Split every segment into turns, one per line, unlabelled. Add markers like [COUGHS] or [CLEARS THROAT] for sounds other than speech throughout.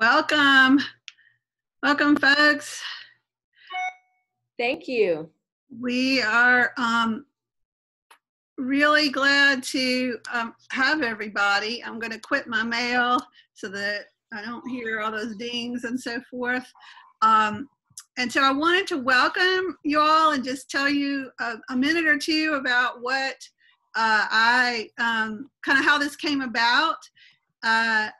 Welcome. Welcome, folks.
Thank you.
We are um, really glad to um, have everybody. I'm going to quit my mail so that I don't hear all those dings and so forth. Um, and so I wanted to welcome you all and just tell you a, a minute or two about what uh, I um, kind of how this came about. Uh,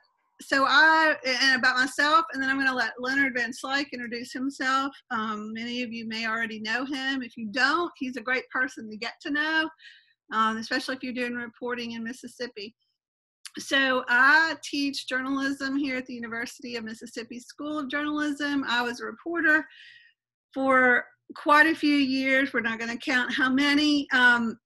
so I and about myself, and then I'm going to let Leonard Van Slyke introduce himself. Um, many of you may already know him. If you don't, he's a great person to get to know, um, especially if you're doing reporting in Mississippi. So I teach journalism here at the University of Mississippi School of Journalism. I was a reporter for quite a few years. We're not going to count how many. Um,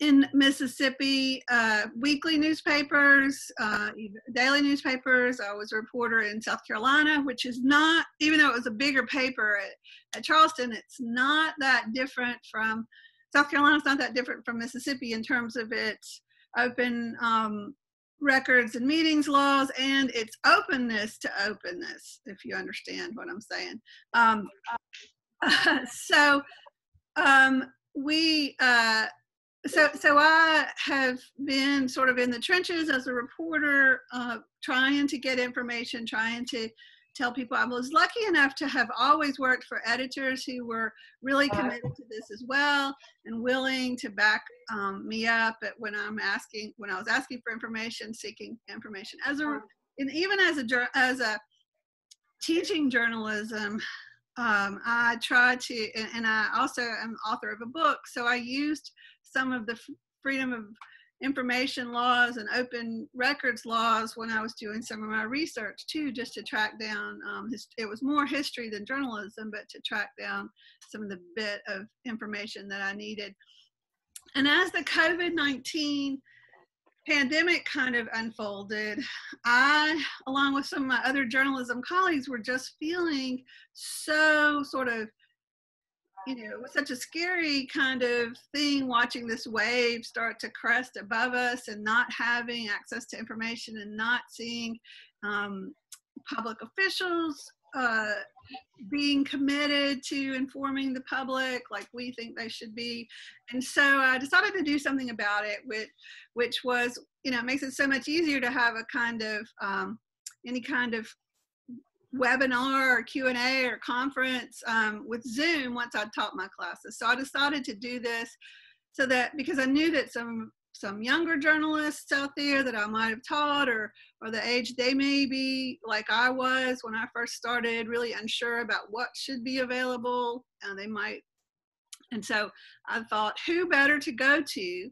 in Mississippi, uh, weekly newspapers, uh, daily newspapers. I was a reporter in South Carolina, which is not, even though it was a bigger paper at, at Charleston, it's not that different from, South Carolina's not that different from Mississippi in terms of its open um, records and meetings laws and its openness to openness, if you understand what I'm saying. Um, [LAUGHS] so um, we, uh, so so i have been sort of in the trenches as a reporter uh, trying to get information trying to tell people. I was lucky enough to have always worked for editors who were really committed to this as well and willing to back um, me up at when i'm asking when i was asking for information seeking information. As a and even as a as a teaching journalism um, I try to, and, and, I also am author of a book, so I used some of the freedom of information laws and open records laws when I was doing some of my research too, just to track down, um, it was more history than journalism, but to track down some of the bit of information that I needed. And as the COVID-19 pandemic kind of unfolded, I, along with some of my other journalism colleagues, were just feeling so sort of you know, it was such a scary kind of thing watching this wave start to crest above us and not having access to information and not seeing um, public officials uh, being committed to informing the public like we think they should be. And so I decided to do something about it, which, which was, you know, it makes it so much easier to have a kind of, um, any kind of webinar or Q&A or conference um, with Zoom once I'd taught my classes. So I decided to do this so that because I knew that some some younger journalists out there that I might have taught or or the age they may be like I was when I first started really unsure about what should be available and they might and so I thought who better to go to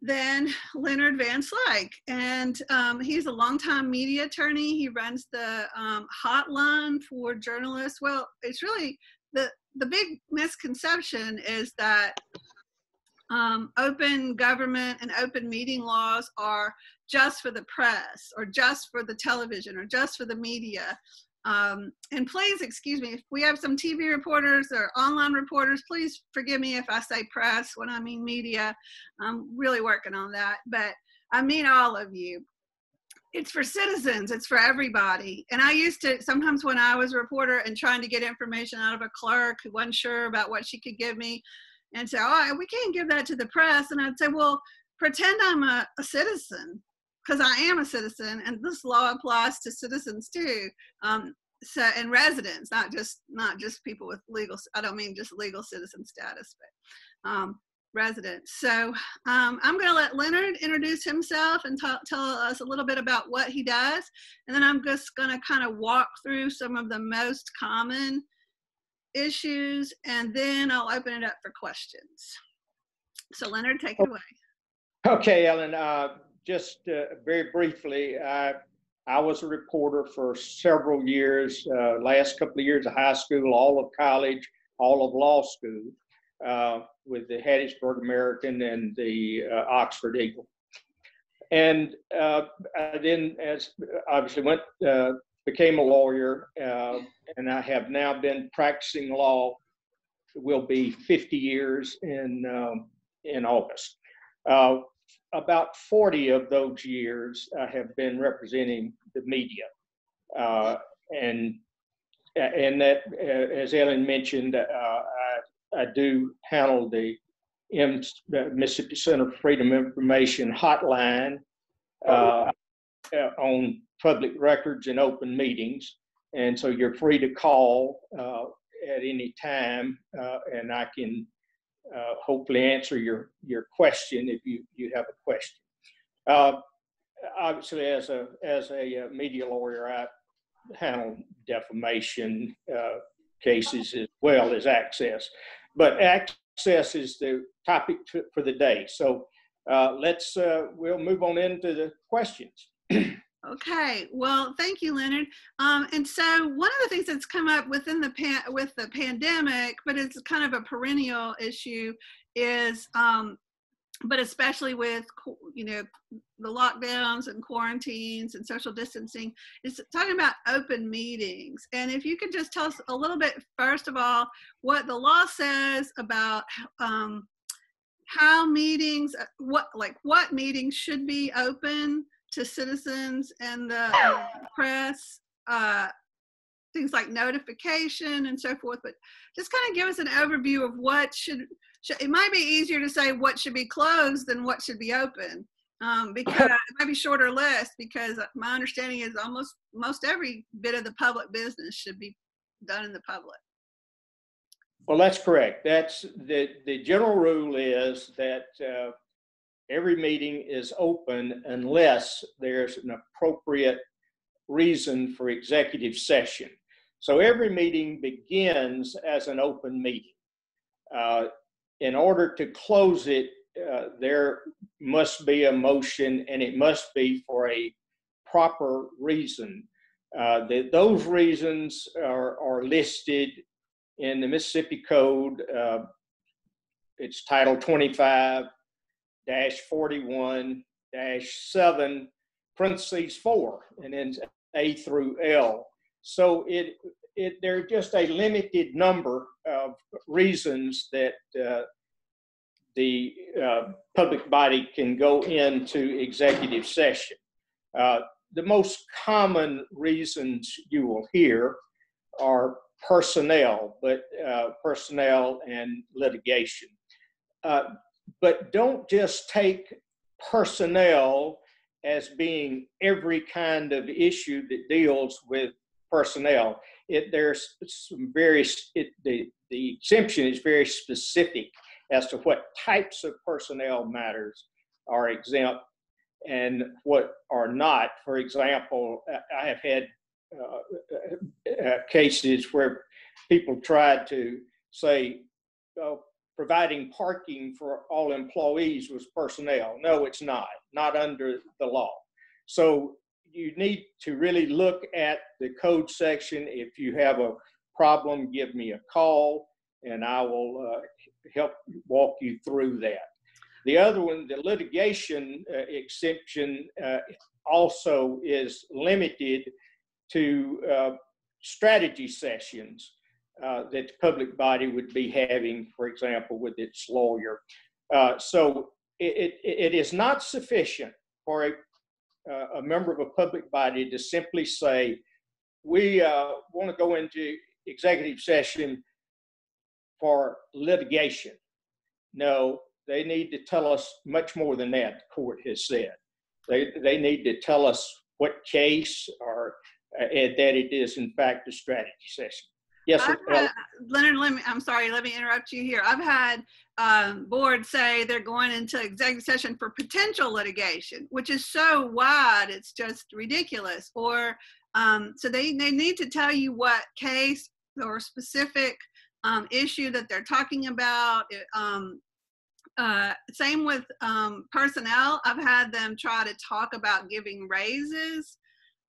than Leonard Van Slyke. And um, he's a longtime media attorney. He runs the um, hotline for journalists. Well, it's really the, the big misconception is that um, open government and open meeting laws are just for the press or just for the television or just for the media. Um, and please excuse me if we have some TV reporters or online reporters. Please forgive me if I say press when I mean media. I'm really working on that, but I mean all of you. It's for citizens. It's for everybody. And I used to sometimes when I was a reporter and trying to get information out of a clerk who wasn't sure about what she could give me, and say, "Oh, we can't give that to the press," and I'd say, "Well, pretend I'm a, a citizen." Because I am a citizen, and this law applies to citizens too. Um, so and residents, not just not just people with legal. I don't mean just legal citizen status, but um, residents. So um, I'm going to let Leonard introduce himself and t- tell us a little bit about what he does, and then I'm just going to kind of walk through some of the most common issues, and then I'll open it up for questions. So Leonard, take it away.
Okay, Ellen. Uh, just uh, very briefly, I, I was a reporter for several years, uh, last couple of years of high school, all of college, all of law school, uh, with the Hattiesburg American and the uh, Oxford Eagle. And uh, I then, as obviously went, uh, became a lawyer, and I have now been practicing law. Will be 50 years in um, in August. Uh, about 40 of those years I have been representing the media. Uh, and and that, uh, as Ellen mentioned, uh, I, I do handle the M, Mississippi Center for Freedom Information hotline uh, uh, on public records and open meetings. And so you're free to call uh, at any time, uh, and I can uh, hopefully answer your, your question if you, you have a question. Uh, obviously, as a, as a uh, media lawyer, I handle defamation uh, cases as well as access. But access is the topic to, for the day. So uh, let's, uh, we'll move on into the questions. [CLEARS THROAT]
Okay, well, thank you, Leonard. Um, and so one of the things that's come up within the pan- with the pandemic, but it's kind of a perennial issue, is um, but especially with you know the lockdowns and quarantines and social distancing is talking about open meetings and if you could just tell us a little bit first of all what the law says about um, how meetings uh, what like what meetings should be open to citizens and the uh, press uh, things like notification and so forth but just kind of give us an overview of what should it might be easier to say what should be closed than what should be open um, [LAUGHS] because it might be shorter list because my understanding is almost most every bit of the public business should be done in the public.
Well that's correct. That's the the general rule is that uh, every meeting is open unless there's an appropriate reason for executive session so every meeting begins as an open meeting uh, in order to close it, uh, there must be a motion and it must be for a proper reason. Uh, the, those reasons are, are listed in the Mississippi Code. Uh, it's Title 25 41 dash 7, parentheses 4, and then A through L. So it it, there are just a limited number of reasons that uh, the uh, public body can go into executive session. Uh, the most common reasons you will hear are personnel, but uh, personnel and litigation. Uh, but don't just take personnel as being every kind of issue that deals with personnel it, there's some very, it, the, the exemption is very specific as to what types of personnel matters are exempt and what are not. For example, I have had uh, uh, cases where people tried to say oh, providing parking for all employees was personnel. No, it's not, not under the law. So you need to really look at the code section. If you have a problem, give me a call and I will uh, help walk you through that. The other one, the litigation uh, exemption, uh, also is limited to uh, strategy sessions uh, that the public body would be having, for example, with its lawyer. Uh, so it, it, it is not sufficient for a uh, a member of a public body to simply say, we uh, want to go into executive session for litigation. No, they need to tell us much more than that, the court has said. They, they need to tell us what case or uh, that it is in fact a strategy session. Yes.
Had, Leonard, let me, I'm sorry, let me interrupt you here. I've had um, boards say they're going into executive session for potential litigation, which is so wide, it's just ridiculous. Or um, so they, they need to tell you what case or specific um, issue that they're talking about. Um, uh, same with um, personnel. I've had them try to talk about giving raises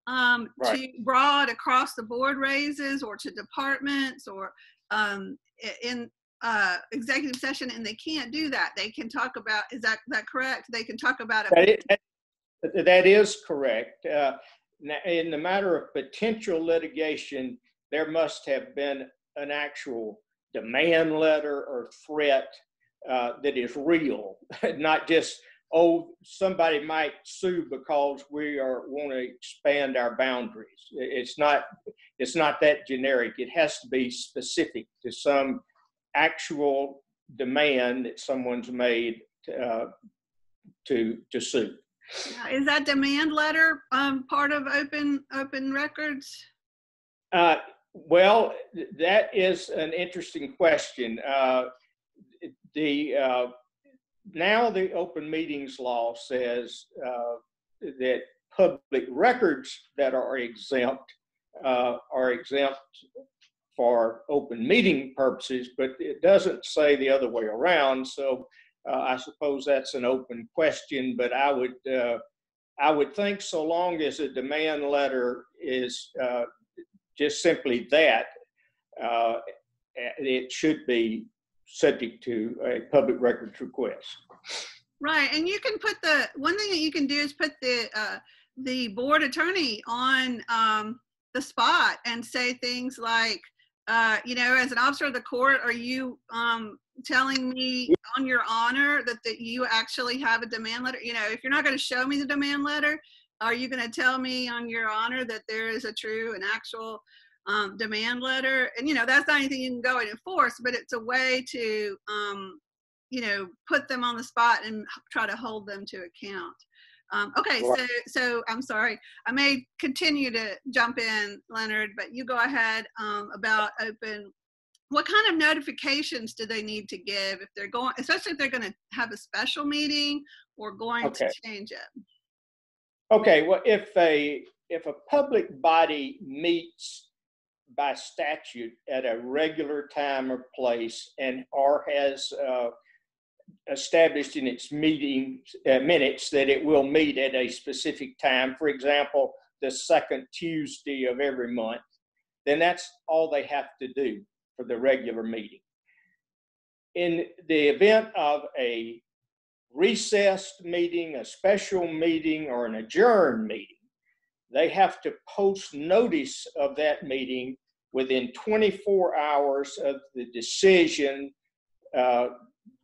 um, right. to broad across the board raises or to departments or um, in uh, executive session and they can't do that. They can talk about, is that, that correct? They can talk about it.
That is, that is correct. Uh, in the matter of potential litigation, there must have been an actual demand letter or threat uh, that is real, [LAUGHS] not just oh, somebody might sue because we are want to expand our boundaries. It's not it's not that generic. It has to be specific to some actual demand that someone's made uh, to to sue.
Is that demand letter um, part of open open records?
Uh, well, that is an interesting question. Uh, the uh, now the open meetings law says uh, that public records that are exempt uh, are exempt for open meeting purposes, but it doesn't say the other way around. So uh, I suppose that's an open question, but I would uh, I would think so long as a demand letter is uh, just simply that, uh, it should be subject to a public records request.
Right, and you can put the one thing that you can do is put the uh, the board attorney on um, the spot and say things like, uh, you know, as an officer of the court, are you um, telling me on your honor that, that you actually have a demand letter? You know, if you're not going to show me the demand letter, are you going to tell me on your honor that there is a true and actual um, demand letter? And, you know, that's not anything you can go and enforce, but it's a way to, um, you know, put them on the spot and try to hold them to account. Um, okay, so so I'm sorry. I may continue to jump in, Leonard, but you go ahead um, about open. What kind of notifications do they need to give if they're going, especially if they're going to have a special meeting or going
Okay.
to change it?
Okay, well, if a, if a public body meets by statute at a regular time or place and, or has uh, established in its meeting uh, minutes that it will meet at a specific time, for example, the second Tuesday of every month, then that's all they have to do for the regular meeting. In the event of a recessed meeting, a special meeting, or an adjourned meeting, they have to post notice of that meeting within 24 hours of the decision uh,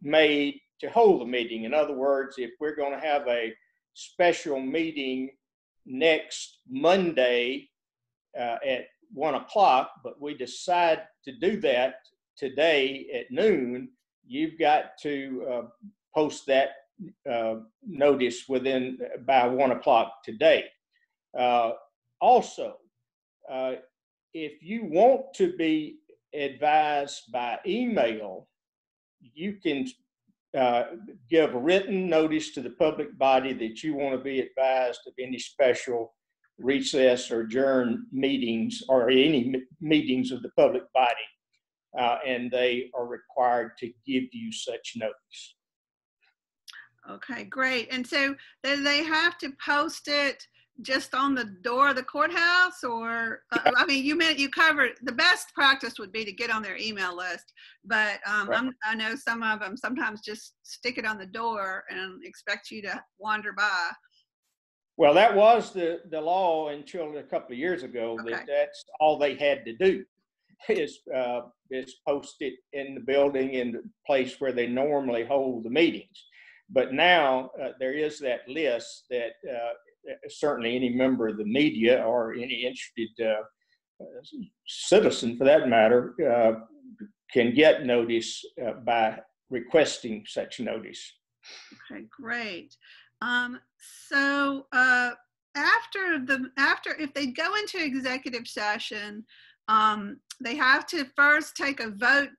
made to hold the meeting. In other words, if we're going to have a special meeting next Monday uh, at one o'clock, but we decide to do that today at noon, you've got to uh, post that uh, notice within by one o'clock today. Uh, also, uh, if you want to be advised by email, you can uh, give written notice to the public body that you want to be advised of any special recess or adjourn meetings or any meetings of the public body. Uh, and they are required to give you such notice.
Okay, great. And so do they have to post it just on the door of the courthouse or, uh, I mean, you meant, you covered, the best practice would be to get on their email list. But um,
Right.
I'm, I know some of them sometimes just stick it on the door and expect you to wander by.
Well, that was the, the law until a couple of years ago,
Okay.
that that's all they had to do [LAUGHS] is, uh, is post it in the building in the place where they normally hold the meetings. But now, uh, there is that list that, uh, certainly any member of the media or any interested, uh, uh, citizen for that matter, uh, can get notice, uh, by requesting such notice.
Okay, great. Um, so uh, after the after if they go into executive session, um, they have to first take a vote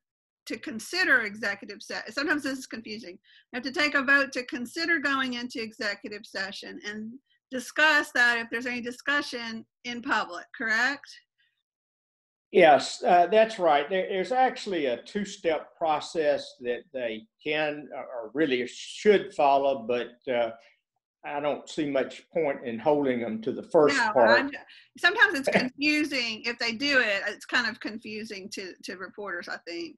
to consider executive session. Sometimes this is confusing. They have to take a vote to consider going into executive session and discuss that if there's any discussion in public. Correct?
Yes, uh, that's right. There, there's actually a two-step process that they can uh, or really should follow, but uh, I don't see much point in holding them to the first
No,
part.
I'm- sometimes it's confusing if they do it. It's kind of confusing to to reporters. I think.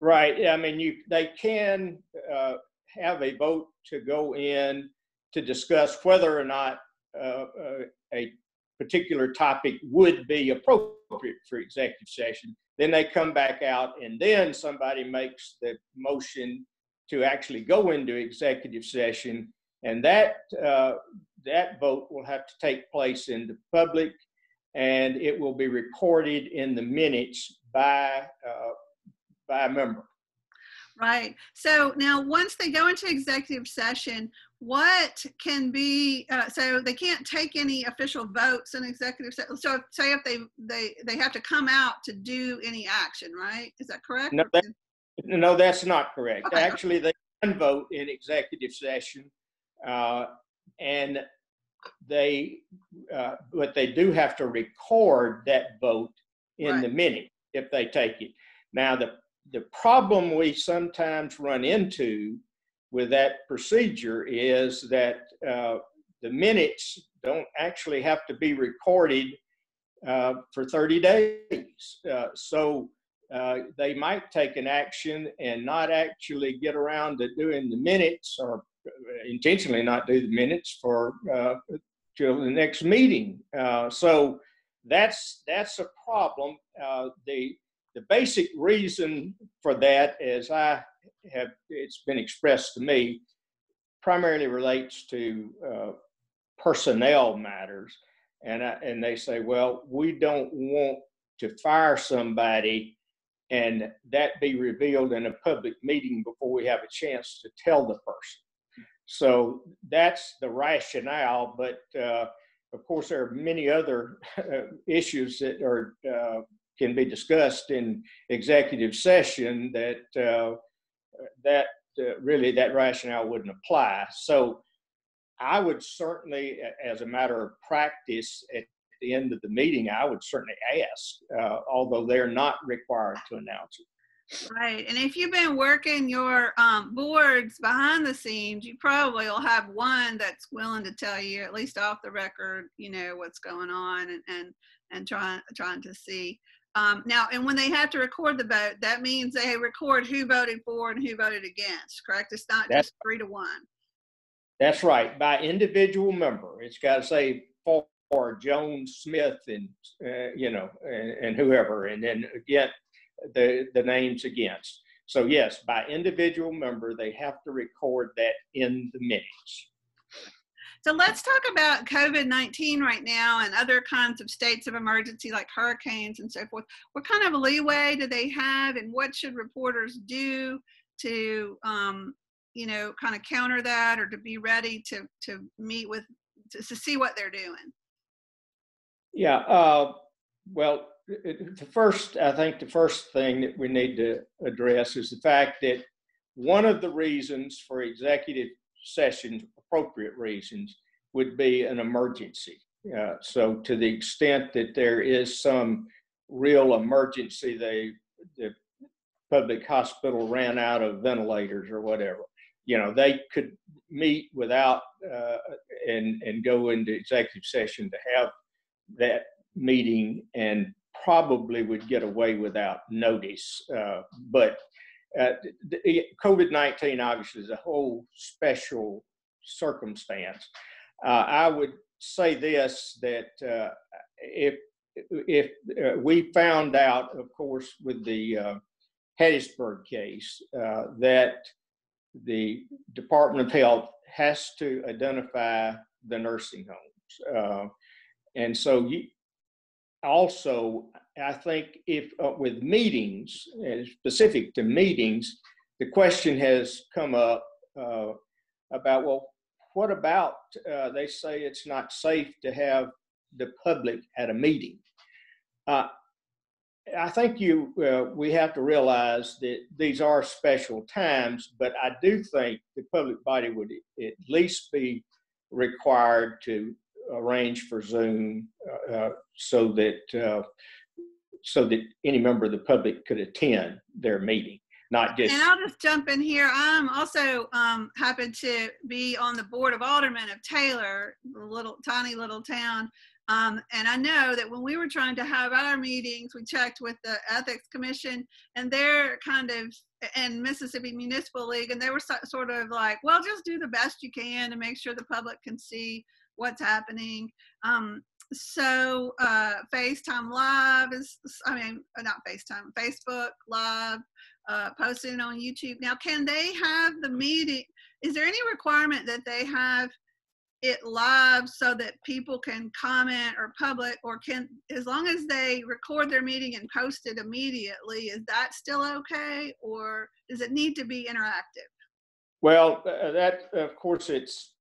Right. I mean, you they can uh, have a vote to go in to discuss whether or not uh, uh, a particular topic would be appropriate for executive session. Then they come back out, and then somebody makes the motion to actually go into executive session. And that, uh, that vote will have to take place in the public and it will be recorded in the minutes by, uh, by a member.
Right. So now, once they go into executive session, what can be? Uh, so they can't take any official votes in executive session. So, say if they they they have to come out to do any action, right? Is that correct?
No, that- No, that's not correct.
Okay.
Actually, they can vote in executive session. uh, And they, uh, but they do have to record that vote in the minute if they take it. Now, the, the problem we sometimes run into with that procedure is that uh, the minutes don't actually have to be recorded uh, for 30 days. Uh, So uh, they might take an action and not actually get around to doing the minutes or intentionally not do the minutes for uh, till the next meeting. Uh, so that's that's a problem. Uh, the the basic reason for that, as I have, it's been expressed to me, primarily relates to uh, personnel matters, and I, and they say, well, we don't want to fire somebody and that be revealed in a public meeting before we have a chance to tell the person. So that's the rationale, but uh, of course, there are many other uh, issues that are uh, can be discussed in executive session that uh, that uh, really that rationale wouldn't apply. So I would certainly, as a matter of practice, at the end of the meeting, I would certainly ask, uh, although they're not required to announce it.
Right. And if you've been working your um, boards behind the scenes, you probably will have one that's willing to tell you, at least off the record, you know, what's going on and and, and trying trying to see. Um, now, and when they have to record the vote, that means they record who voted for and who voted against. Correct? It's not
That's-
just three to one.
That's right, by individual member. It's got to say for, Jones, Smith, and, uh, you know, and, and whoever, and then get the, the names against. So yes, by individual member, they have to record that in the minutes.
So let's talk about COVID 19 right now and other kinds of states of emergency like hurricanes and so forth. What kind of leeway do they have, and what should reporters do to, um, you know, kind of counter that or to be ready to, to meet with, to, to see what they're doing?
Yeah, uh, well, it- the first, I think the first thing that we need to address is the fact that one of the reasons for executive sessions, appropriate reasons, would be an emergency. Uh, so to the extent that there is some real emergency, they, the public hospital ran out of ventilators or whatever, you know, they could meet without, uh, and, and go into executive session to have that meeting and probably would get away without notice. Uh, but COVID-19 obviously is a whole special circumstance. Uh, I would say this, that uh, if, if uh, we found out, of course, with the uh, Hattiesburg case, uh, that the Department of Health has to identify the nursing homes. Uh, and so you, also, I think if uh, with meetings, specific to meetings, the question has come up uh, about, well, what about, uh, they say it's not safe to have the public at a meeting. Uh, I think you, uh, we have to realize that these are special times, but I do think the public body would at least be required to arrange for Zoom uh, uh, so that uh, so that any member of the public could attend their meeting, not just.
And I'll just jump in here. I'm also um, to be on the board of aldermen of Taylor, the little tiny little town. Um, and I know that when we were trying to have our meetings, we checked with the Ethics Commission, and they're kind of and Mississippi Municipal League, and they were so, sort of like, well, just do the best you can to make sure the public can see what's happening. Um, so uh, FaceTime Live is, I mean, uh, not FaceTime, Facebook Live uh, posting on YouTube. Now, can they have the meeting? Is there any requirement that they have it live so that people can comment or public, or can, as long as they record their meeting and post it immediately, is that still okay? Or does it need to be interactive?
Well, uh, that, of course, it's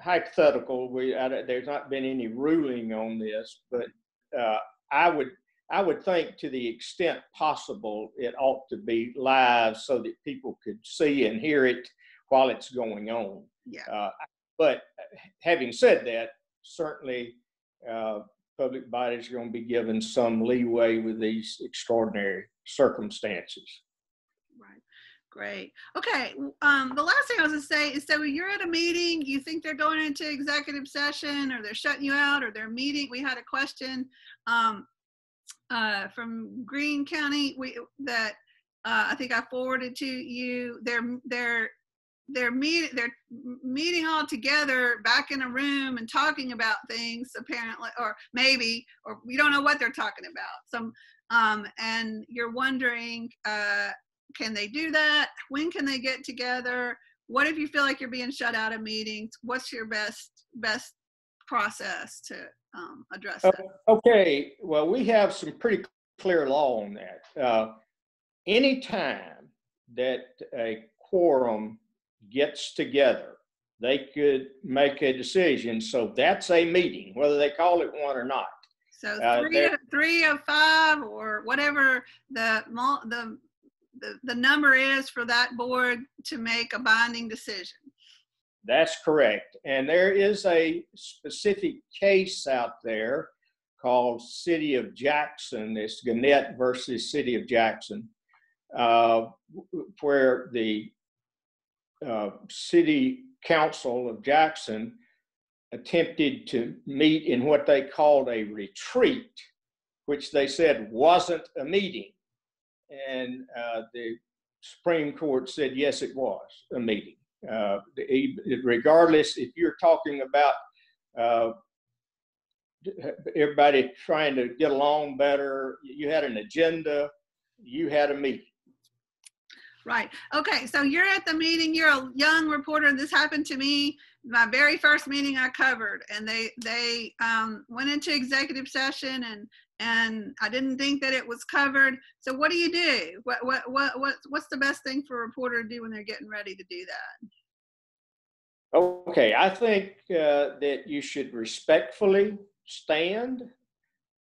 hypothetical. We, I, there's not been any ruling on this, but uh, I would, I would think to the extent possible, it ought to be live so that people could see and hear it while it's going on.
Yeah.
Uh, but having said that, certainly uh, public bodies are going to be given some leeway with these extraordinary circumstances.
Great. Okay. Um, the last thing I was going to say is so you're at a meeting, you think they're going into executive session or they're shutting you out or they're meeting. We had a question um, uh, from Greene County we, that uh, I think I forwarded to you. They're, they're, they're meeting they're meeting all together back in a room and talking about things apparently or maybe or we don't know what they're talking about some um, and you're wondering uh, can they do that when can they get together what if you feel like you're being shut out of meetings what's your best best process to um, address that
Okay, well, we have some pretty clear law on that. Uh, Anytime that a quorum gets together, they could make a decision. So that's a meeting, whether they call it one or not.
so
uh,
three, of- three of five or whatever the the the, number is for that board to make a binding decision
That's correct. And there is a specific case out there called City of Jackson. It's Gannett versus City of Jackson, uh, where the uh, City Council of Jackson attempted to meet in what they called a retreat, which they said wasn't a meeting. And uh, the Supreme Court said, yes, it was a meeting. Uh, regardless if you're talking about uh, everybody trying to get along better, you had an agenda, you had a meeting.
Right. Okay. So you're at the meeting. You're a young reporter. This happened to me. My very first meeting I covered, and they they um, went into executive session, and and I didn't think that it was covered. So what do you do? What what what what what's the best thing for a reporter to do when they're getting ready to do that?
Okay, I think uh, that you should respectfully stand.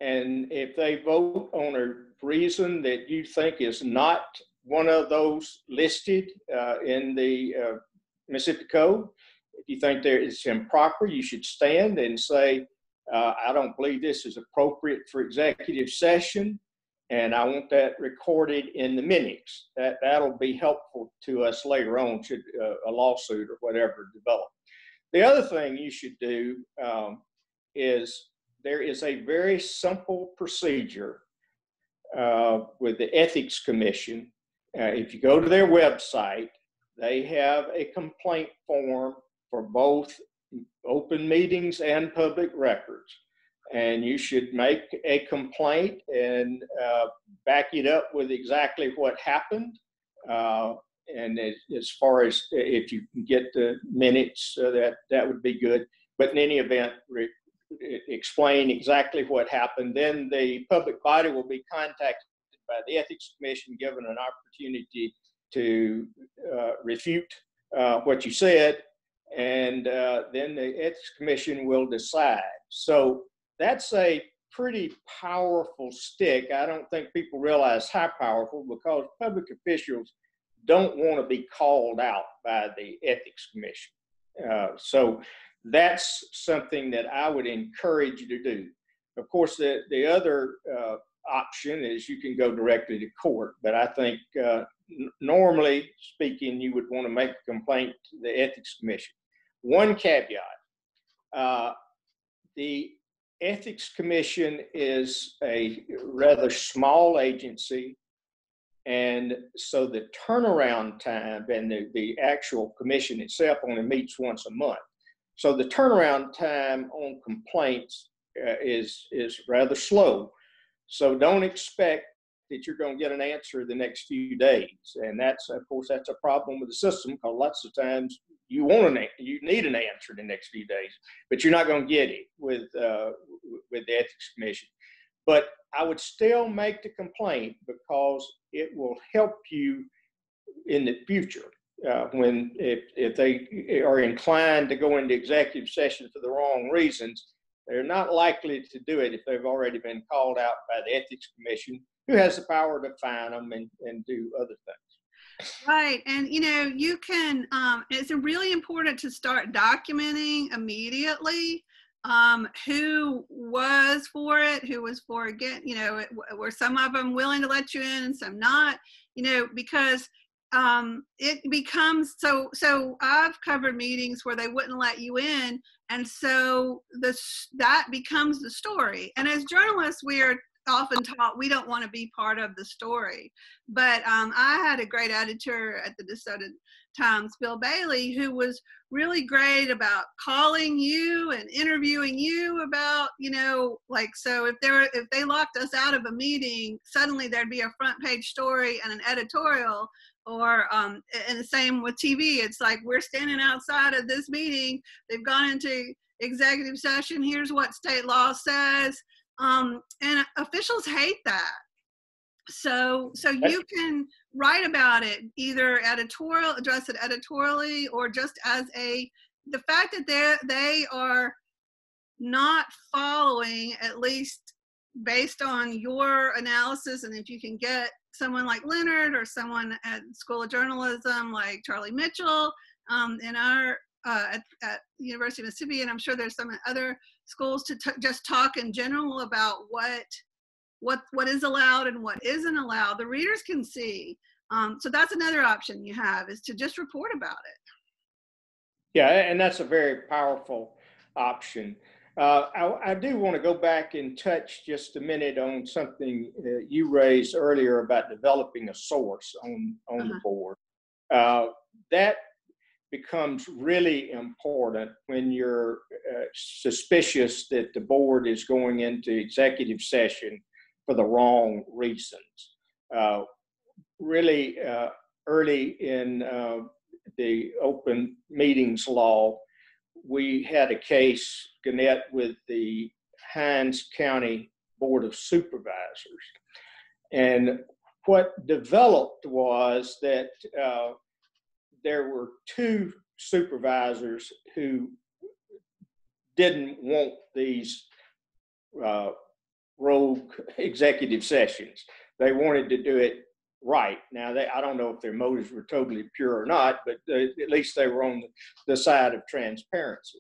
And if they vote on a reason that you think is not one of those listed uh, in the uh, Mississippi Code, if you think there is improper, you should stand and say, uh, I don't believe this is appropriate for executive session, and I want that recorded in the minutes. That, that'll be helpful to us later on should uh, a lawsuit or whatever develop. The other thing you should do um, is there is a very simple procedure uh, with the Ethics Commission. Uh, if you go to their website, they have a complaint form for both open meetings and public records. And you should make a complaint and uh, back it up with exactly what happened. Uh, and as, as far as if you can get the minutes, uh, that that would be good. But in any event, re- explain exactly what happened. Then the public body will be contacted by the Ethics Commission, given an opportunity to uh, refute uh, what you said, and uh, then the Ethics Commission will decide. So that's a pretty powerful stick. I don't think people realize how powerful because public officials don't want to be called out by the Ethics Commission. Uh, so that's something that I would encourage you to do. Of course, the, the other uh, option is you can go directly to court, but I think uh, normally speaking, you would want to make a complaint to the Ethics Commission. One caveat uh, the Ethics Commission is a rather small agency. And so the turnaround time and the, the actual commission itself only meets once a month. So the turnaround time on complaints uh, is, is rather slow. So don't expect that you're going to get an answer the next few days. And that's, of course, that's a problem with the system because lots of times you want an you need an answer in the next few days, but you're not going to get it with uh, with the ethics commission. But I would still make the complaint because it will help you in the future uh, when if, if they are inclined to go into executive session for the wrong reasons, they're not likely to do it if they've already been called out by the ethics commission, who has the power to find them and, and do other things.
Right. And, you know, you can, um, it's really important to start documenting immediately um, who was for it, who was for again, you know, were some of them willing to let you in and some not, you know, because um, it becomes so so i've covered meetings where they wouldn't let you in and so this that becomes the story and as journalists we are often taught we don't want to be part of the story but um, i had a great editor at the DeSoto times bill bailey who was really great about calling you and interviewing you about you know like so if there if they locked us out of a meeting suddenly there'd be a front page story and an editorial or um, and the same with TV. It's like we're standing outside of this meeting. They've gone into executive session. Here's what state law says, um, and officials hate that. So so you can write about it either editorial, address it editorially, or just as a the fact that they they are not following at least based on your analysis and if you can get someone like Leonard or someone at School of Journalism like Charlie Mitchell um, in our uh, at, at University of Mississippi, and I'm sure there's some other schools to t- just talk in general about what what what is allowed and what isn't allowed. The readers can see. Um, so that's another option you have is to just report about it.
Yeah, and that's a very powerful option. Uh, I, I, do want to go back and touch just a minute on something uh, you raised earlier about developing a source on, on uh-huh. the board. Uh, that becomes really important when you're uh, suspicious that the board is going into executive session for the wrong reasons. Uh, really uh, early in the open meetings law, we had a case, Gannett, with the Hinds County Board of Supervisors. And what developed was that uh, there were two supervisors who didn't want these uh, rogue executive sessions. They wanted to do it right. Now, they, I don't know if their motives were totally pure or not, but at least they were on the side of transparency.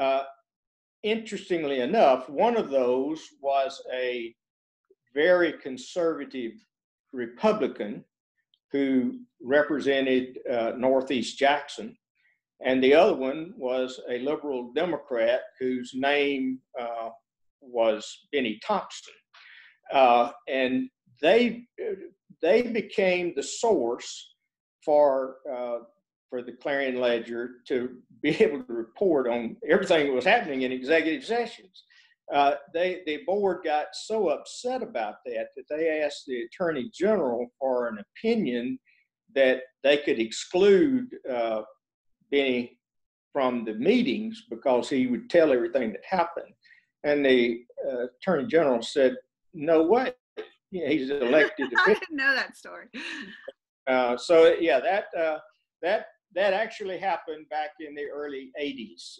Uh, interestingly enough, one of those was a very conservative Republican who represented uh, Northeast Jackson, and the other one was a liberal Democrat whose name uh, was Bennie Thompson. Uh, and they they became the source for uh, for the Clarion Ledger to be able to report on everything that was happening in executive sessions. Uh, they the board got so upset about that that they asked the attorney general for an opinion that they could exclude uh, Bennie from the meetings because he would tell everything that happened. And the uh, attorney general said, "No way, yeah, he's elected. [LAUGHS]
I didn't know that story.
Uh, so yeah, that uh, that that actually happened back in the early '80s.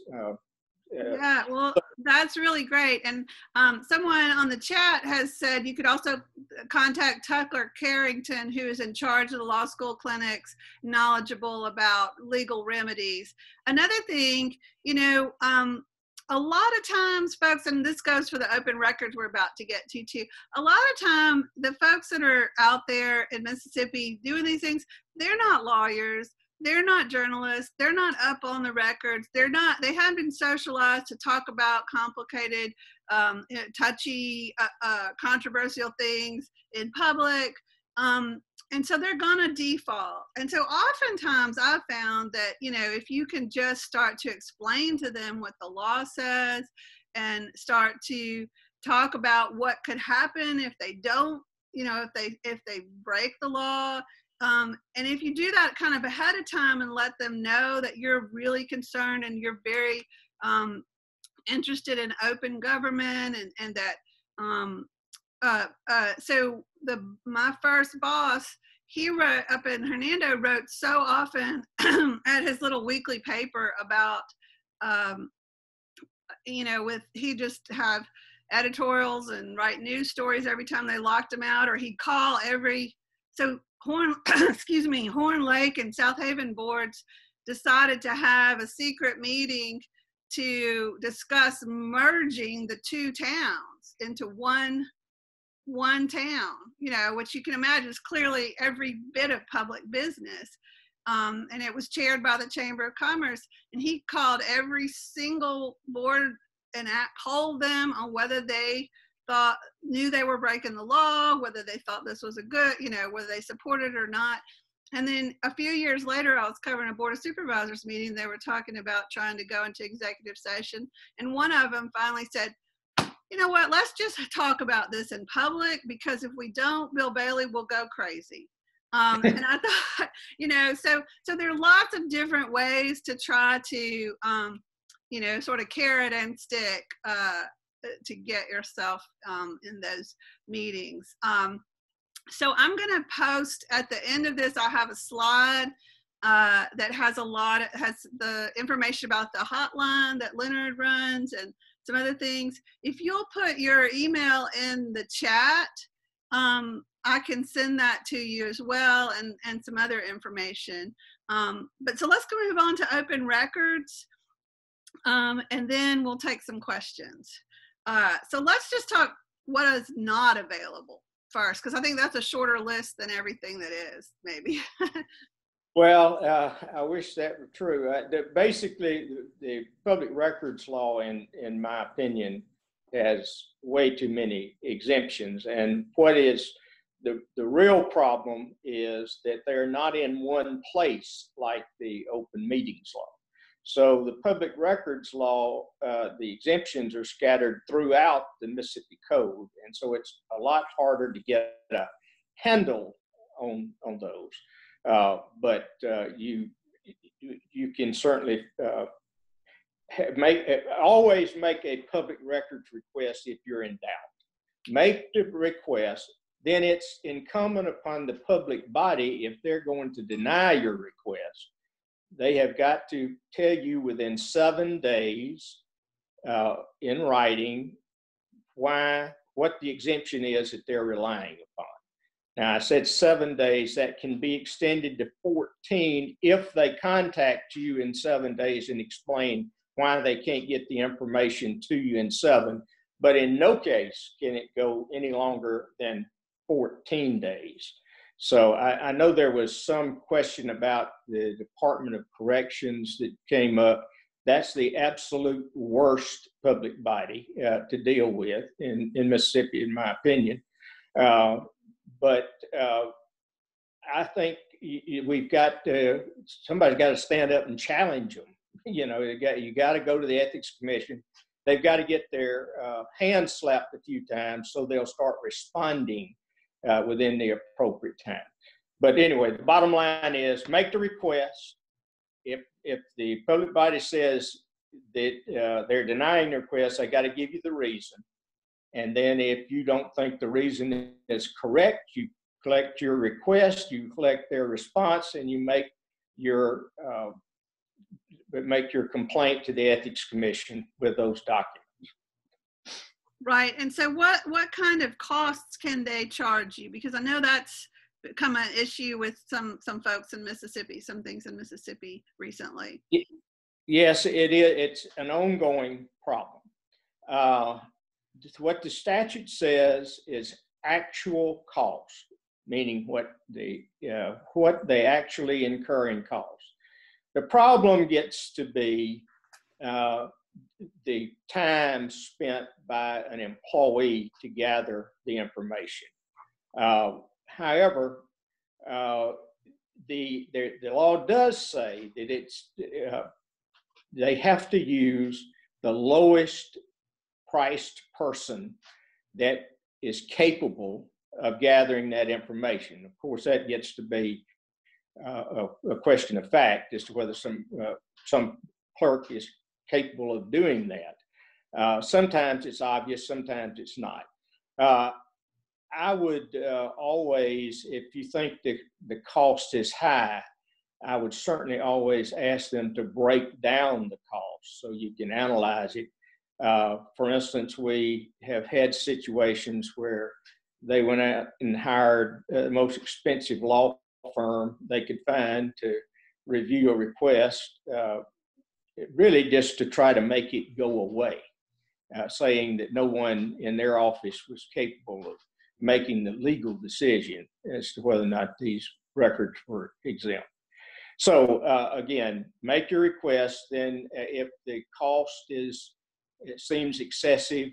Uh,
uh, yeah, well, that's really great. And um, someone on the chat has said you could also contact Tucker Carrington, who is in charge of the law school clinics, knowledgeable about legal remedies. Another thing, you know, um, a lot of times folks and this goes for the open records we're about to get to too a lot of time the folks that are out there in mississippi doing these things they're not lawyers they're not journalists. They're not up on the records. They're not they haven't been socialized to talk about complicated um, touchy uh, uh, controversial things in public. Um, and so they're to default. And so oftentimes i've found that you know if you can just start to explain to them what the law says and start to talk about what could happen if they don't you know, if they if they break the law, um, and if you do that kind of ahead of time and let them know that you're really concerned and you're very um, interested in open government and and that um, uh, uh, so the my first boss he wrote up in Hernando wrote so often [CLEARS THROAT] at his little weekly paper about um, you know with he just have editorials and write news stories every time they locked him out or he'd call every so horn [COUGHS] excuse me horn lake and Southaven boards decided to have a secret meeting to discuss merging the two towns into one one town you know which you can imagine is clearly every bit of public business. Um, and it was chaired by the chamber of commerce and he called every single board and polled them on whether they thought knew they were breaking the law whether they thought this was a good you know whether they supported it or not and then a few years later, I was covering a board of supervisors meeting. They were talking about trying to go into executive session. And one of them finally said, you know what, let's just talk about this in public because if we don't, Bill Bailey will go crazy. Um, and I [LAUGHS] thought, you know, so so there are lots of different ways to try to, um, you know, sort of carrot and stick uh, to get yourself um, in those meetings. Um, so I'm going to post at the end of this, I have a slide uh, that has a lot, of, has the information about the hotline that Leonard runs and some other things. If you'll put your email in the chat, um, I can send that to you as well and, and some other information. Um, but so let's go move on to open records um, and then we'll take some questions. Uh, so let's just talk what is not available first because I think that's a shorter list than everything that is, maybe. [LAUGHS]
well, uh, I wish that were true. Uh, the, basically, the, the, public records law, in in my opinion, has way too many exemptions. And what is the the real problem is that they're not in one place like the open meetings law. So the public records law, uh, the exemptions are scattered throughout the Mississippi Code, and so it's a lot harder to get a handle on on those. Uh, but uh, you you can certainly uh, make always make a public records request if you're in doubt. Make the request. Then it's incumbent upon the public body if they're going to deny your request they have got to tell you within seven days uh, in writing why what the exemption is that they're relying upon. Now I said seven days. That can be extended to 14 if they contact you in seven days and explain why they can't get the information to you in seven. But in no case can it go any longer than 14 days. So I, I, know there was some question about the Department of Corrections that came up. That's the absolute worst public body uh, to deal with in, in Mississippi, in my opinion. Uh, but uh, I think we've got to, somebody's got to stand up and challenge them. [LAUGHS] You know, you got, you got to go to the Ethics Commission. They've got to get their uh, hands slapped a few times so they'll start responding uh, within the appropriate time. But anyway, the bottom line is make the request. If if the public body says that uh, they're denying the request, I got to give you the reason. And then if you don't think the reason is correct, you collect your request, you collect their response, and you make your uh, make your complaint to the ethics commission with those documents.
Right. And so what what kind of costs can they charge you? Because I know that's become an issue with some some folks in Mississippi, some things in Mississippi recently.
Yes, it is. It's an ongoing problem. Uh, what the statute says is actual cost, meaning what the uh, what they actually incur in cost. The problem gets to be uh, the time spent by an employee to gather the information. Uh, however, uh, the, the, the law does say that it's uh, they have to use the lowest priced person that is capable of gathering that information. Of course, that gets to be uh, a, a, question of fact as to whether some uh, some clerk is capable of doing that. Uh, sometimes it's obvious, sometimes it's not. Uh, I would uh, always, if you think the, the cost is high, I would certainly always ask them to break down the cost so you can analyze it. Uh, for instance, we have had situations where they went out and hired uh, the most expensive law firm they could find to review a request, uh, really just to try to make it go away, uh, saying that no one in their office was capable of making the legal decision as to whether or not these records were exempt. So uh, again, make your request. Then, uh, if the cost is it seems excessive,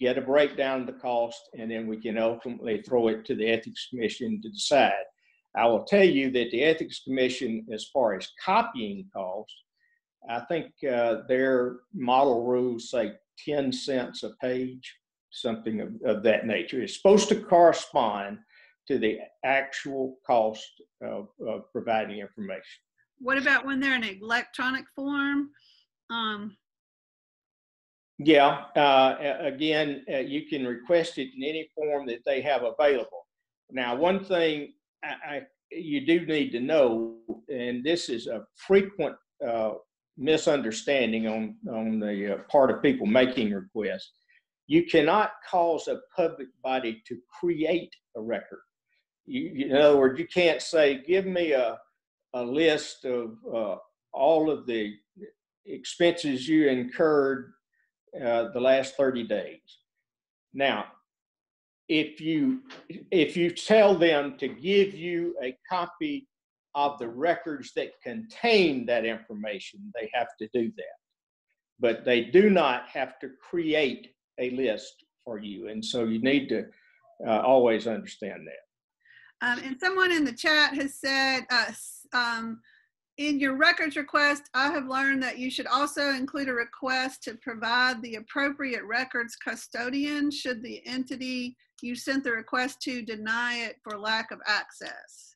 get a breakdown of the cost, and then we can ultimately throw it to the Ethics Commission to decide. I will tell you that the Ethics Commission, as far as copying costs, I think uh, their model rules say 10 cents a page, something of, of that nature. It's supposed to correspond to the actual cost of, of providing information.
What about when they're in an electronic form? Um,
yeah, uh, again, uh, you can request it in any form that they have available. Now, one thing I, I, you do need to know, and this is a frequent uh, misunderstanding on, on the uh, part of people making requests, you cannot cause a public body to create a record. You, in other words, you can't say, give me a, a list of uh, all of the expenses you incurred uh, the last 30 days. Now, if you if you tell them to give you a copy of the records that contain that information, they have to do that. But they do not have to create a list for you. And so you need to uh, always understand that.
Um, and someone in the chat has said, uh, um, in your records request, I have learned that you should also include a request to provide the appropriate records custodian should the entity you sent the request to deny it for lack of access.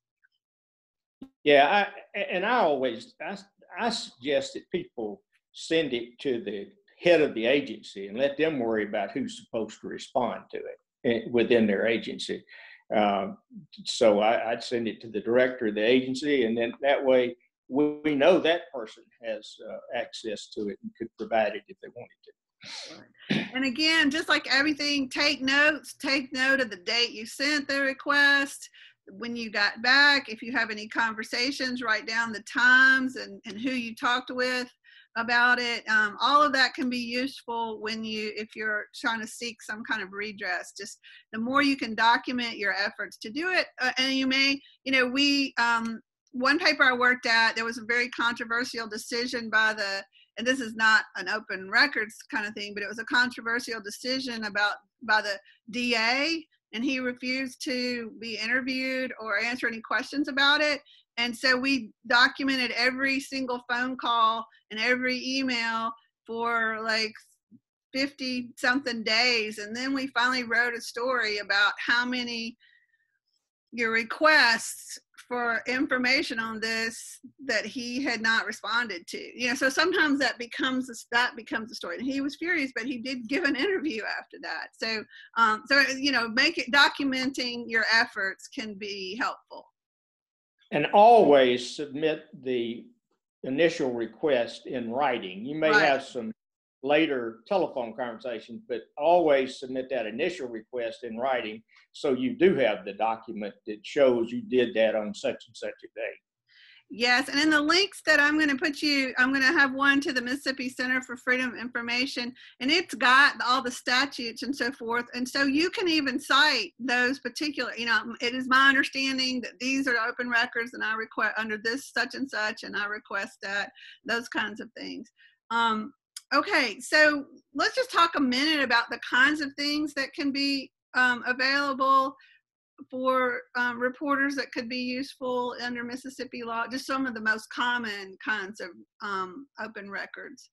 Yeah, I, and I always, I, I suggest that people send it to the head of the agency and let them worry about who's supposed to respond to it eh, within their agency. Um, so I, would send it to the director of the agency, and then that way we, we know that person has uh, access to it and could provide it if they wanted to.
And again, just like everything, take notes, take note of the date you sent the request, when you got back, if you have any conversations, write down the times and, and who you talked with about it. Um, all of that can be useful when you, if you're trying to seek some kind of redress. Just the more you can document your efforts to do it, uh, and you may, you know, we um, one paper I worked at, there was a very controversial decision by the, and this is not an open records kind of thing, but it was a controversial decision about by the DA, and he refused to be interviewed or answer any questions about it. And so we documented every single phone call and every email for like 50 something days. And then we finally wrote a story about how many your requests for information on this that he had not responded to you know so sometimes that becomes a, that becomes a story and he was furious but he did give an interview after that so um, so you know make it documenting your efforts can be helpful
and always submit the initial request in writing. You may right. have some later telephone conversations, but always submit that initial request in writing so you do have the document that shows you did that on such and such a day.
Yes, and in the links that I'm going to put you, I'm going to have one to the Mississippi Center for Freedom of Information, and it's got all the statutes and so forth. And so you can even cite those particular, you know, it is my understanding that these are open records and I request under this such and such, and I request that, those kinds of things. Um, okay, so let's just talk a minute about the kinds of things that can be um, available for um, reporters that could be useful under Mississippi law? Just some of the most common kinds of um, open records.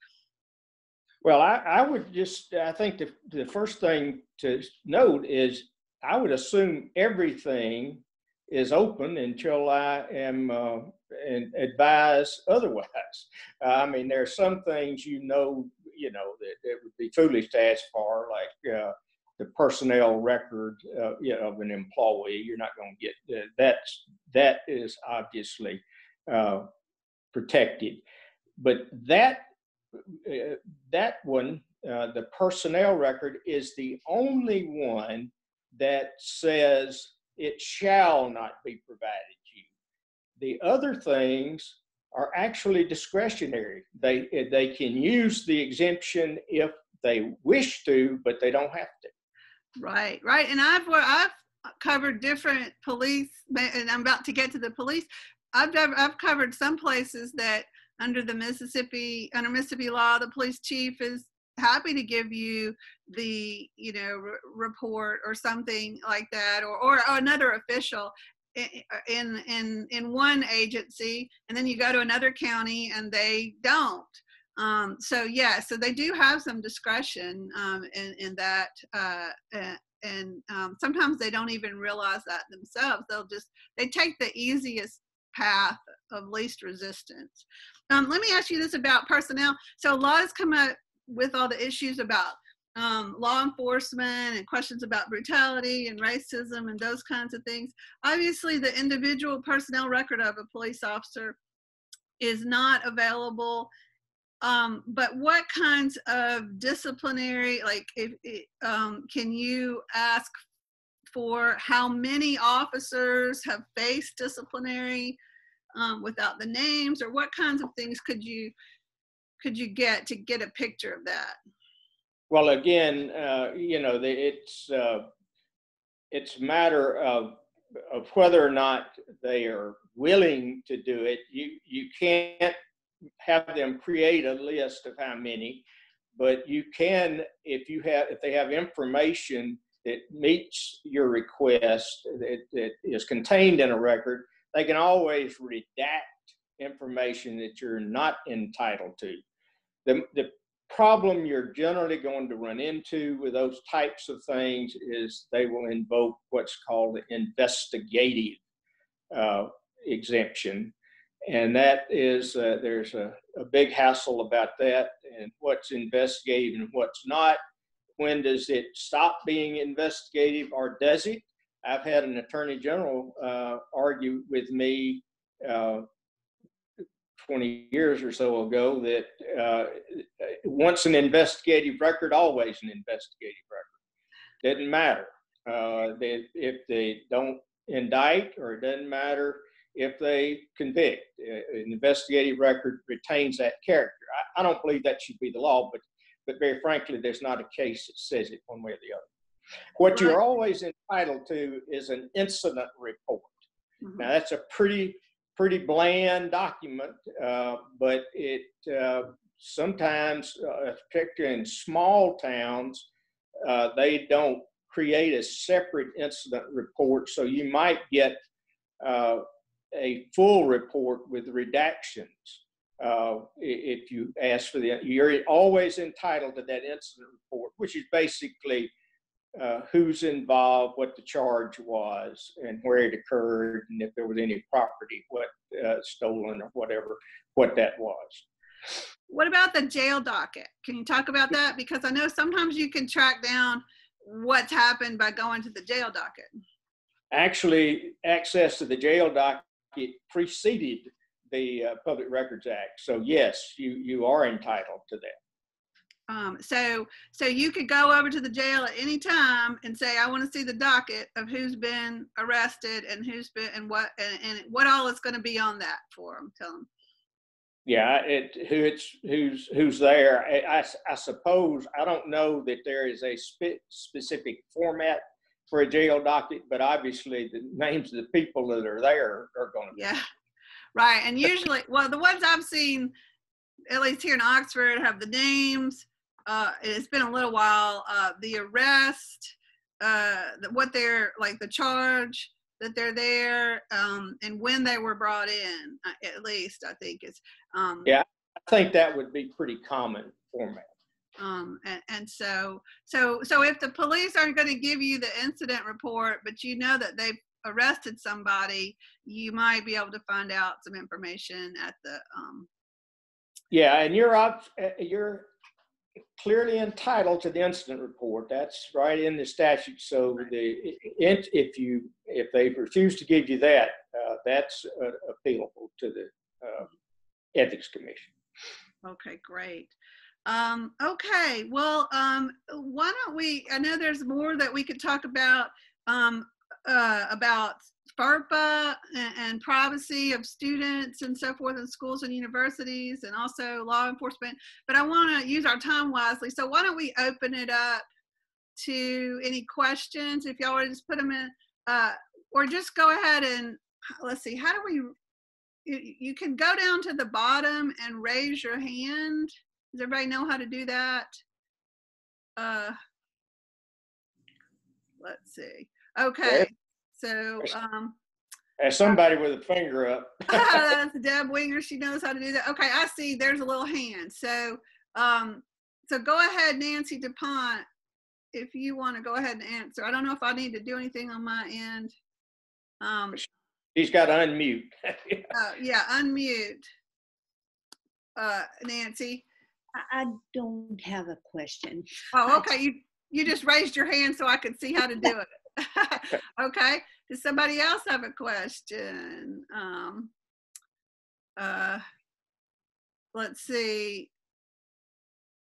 Well, I, I, would just, I think the, the first thing to note is I would assume everything is open until I am uh, advised otherwise. Uh, [LAUGHS] I mean, there are some things you know, you know, that it would be foolish to ask for, like uh, the personnel record, uh, you know, of an employee. You're not going to get uh, that's that is obviously uh, protected, but that uh, that one, the personnel record, is the only one that says it shall not be provided you. The other things are actually discretionary. They they can use the exemption if they wish to, but they don't have to.
Right, right. And I've I've covered different police, and I'm about to get to the police. I've I've covered some places that under the Mississippi under Mississippi law, the police chief is happy to give you the you know report or something like that or, or another official in in in one agency and then you go to another county and they don't. Um, so yeah so they do have some discretion um, in, in that uh, and um, sometimes they don't even realize that themselves. They'll just they take the easiest path of least resistance. Um, let me ask you this about personnel. So a lot has come up with all the issues about um, law enforcement and questions about brutality and racism and those kinds of things. Obviously, the individual personnel record of a police officer is not available. Um, but what kinds of disciplinary, like, if um, can you ask for how many officers have faced disciplinary um, without the names, or what kinds of things could you could you get to get a picture of that?
Well, again, uh, you know, the, it's uh, it's a matter of of whether or not they are willing to do it. You you can't have them create a list of how many, but you can if you have if they have information that meets your request that, that is contained in a record, they can always redact information that you're not entitled to. The, the problem you're generally going to run into with those types of things is they will invoke what's called the investigative uh, exemption. And that is, uh, there's a, a big hassle about that and what's investigative and what's not. When does it stop being investigative or does it? I've had an attorney general uh, argue with me uh, 20 years or so ago that uh, once an investigative record, always an investigative record. Doesn't matter. Uh, they, if they don't indict, or it doesn't matter if they convict. An investigative record retains that character. I, I don't believe that should be the law, but but very frankly, there's not a case that says it one way or the other. What you're always entitled to is an incident report. Mm-hmm. Now that's a pretty pretty bland document, uh, but it uh, sometimes, uh, particularly in small towns, uh, they don't create a separate incident report. So you might get uh, a full report with redactions. Uh, if you ask for the, you're always entitled to that incident report, which is basically uh, who's involved, what the charge was, and where it occurred, and if there was any property, what uh, stolen or whatever, what that was.
What about the jail docket? Can you talk about that? Because I know sometimes you can track down what's happened by going to the jail docket.
Actually, access to the jail docket preceded the uh, Public Records Act. So yes, you you are entitled to that.
Um, so, so you could go over to the jail at any time and say, I want to see the docket of who's been arrested and who's been and what and, and what all is going to be on that for them. Tell them.
Yeah, it who it's who's who's there. I, I, I suppose I don't know that there is a spe- specific format for a jail docket, but obviously the names of the people that are there are going to.
Yeah, right. And usually, well, the ones I've seen, at least here in Oxford, have the names uh, it's been a little while. Uh, the arrest, uh, what they're like, the charge that they're there, um, and when they were brought in. Uh, at least I think it's. Um,
yeah, I think that would be pretty common format.
Um, and, and so, so, so if the police aren't going to give you the incident report, but you know that they've arrested somebody, you might be able to find out some information at the, um,
Yeah, and you're up, uh, you're clearly entitled to the incident report. That's right in the statute. So the, if you, if they refuse to give you that, uh, that's uh, appealable to the uh, Ethics Commission.
Okay, great. Um, okay, well, um, why don't we, I know there's more that we could talk about, um, uh, about FERPA and, privacy of students and so forth in schools and universities and also law enforcement, but I want to use our time wisely. So why don't we open it up to any questions? If y'all want to just put them in, uh, or just go ahead and, let's see, how do we, you, you can go down to the bottom and raise your hand. Does everybody know how to do that? Uh, let's see. Okay, so um,
As somebody with a finger up. [LAUGHS]
that's Deb Wenger. She knows how to do that. Okay, I see. There's a little hand. So um, so go ahead, Nancy DuPont, if you want to go ahead and answer. I don't know if I need to do anything on my end. Um,
He's got to unmute. [LAUGHS]
uh, yeah, unmute. Uh, Nancy.
I I don't have a question.
Oh, okay. You you just raised your hand so I could see how to do it. [LAUGHS] okay. Does somebody else have a question? Um, uh, let's see.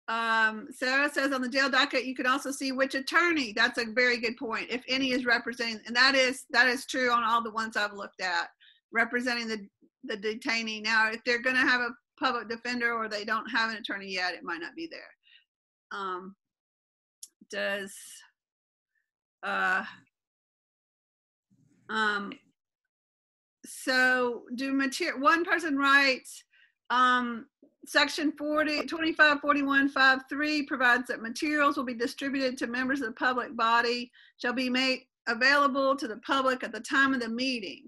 Um, Sarah says on the jail docket, you can also see which attorney. That's a very good point. If any is representing, and that is that is true on all the ones I've looked at, representing the the detainee. Now, if they're going to have a public defender or they don't have an attorney yet, it might not be there. Um, does uh um so do material one person writes um section 40 25 41 5 3 provides that materials will be distributed to members of the public body shall be made available to the public at the time of the meeting.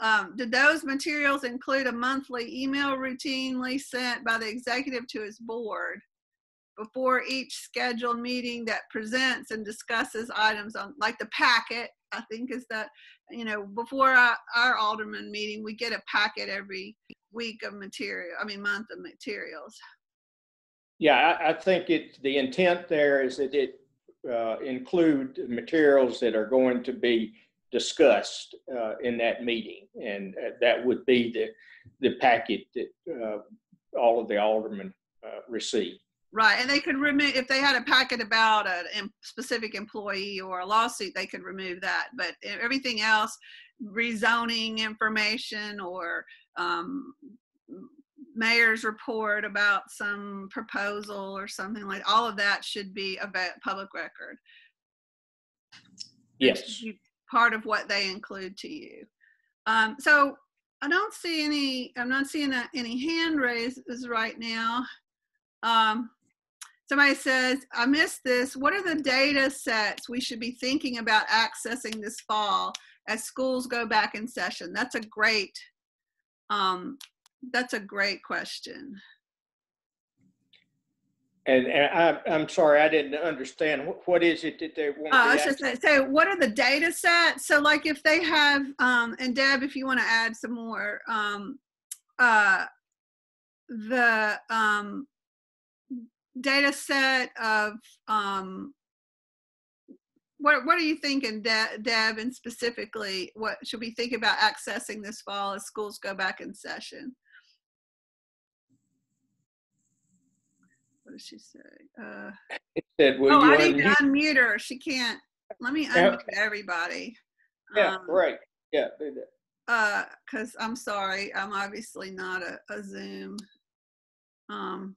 Um, did those materials include a monthly email routinely sent by the executive to his board before each scheduled meeting that presents and discusses items on, like the packet, I think is that, you know, before our, our alderman meeting, we get a packet every week of material, I mean, month of materials.
Yeah, I, I think it, the intent there is that it uh, include materials that are going to be discussed uh, in that meeting. And uh, that would be the, the packet that uh, all of the aldermen uh, receive.
Right, and they could remove, if they had a packet about a specific employee or a lawsuit, they could remove that. But everything else, rezoning information or um, mayor's report about some proposal or something like, all of that should be a public record.
Yes.
Part of what they include to you. Um, so I don't see any, I'm not seeing a- any hand raises right now. Um, somebody says, I missed this. What are the data sets we should be thinking about accessing this fall as schools go back in session? That's a great, um, that's a great question.
And, and I, I'm sorry, I didn't understand. What, what is it that they want?
Uh, I
to
was just saying, so what are the data sets? So like if they have, um, and Deb, if you want to add some more, um, uh, the, um, data set of, um, what, what are you thinking, De- Deb, and specifically, what should we think about accessing this fall as schools go back in session? What does she say? Uh,
it Said,
oh,
you
I need to
unmute?
her. She can't. Let me
Yeah.
unmute everybody.
Yeah,
Um,
right. Yeah, do that.
uh, cause I'm sorry, I'm obviously not a, a Zoom. Um,